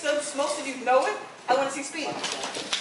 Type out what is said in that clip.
since most of you know it, I want to see speed.